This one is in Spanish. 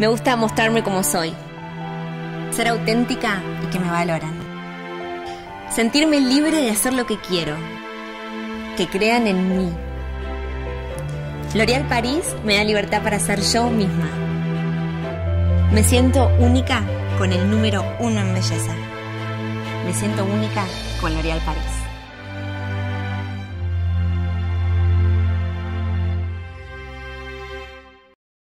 Me gusta mostrarme como soy. Ser auténtica y que me valoran. Sentirme libre de hacer lo que quiero. Que crean en mí. L'Oréal París me da libertad para ser yo misma. Me siento única con el número uno en belleza. Me siento única con L'Oréal París.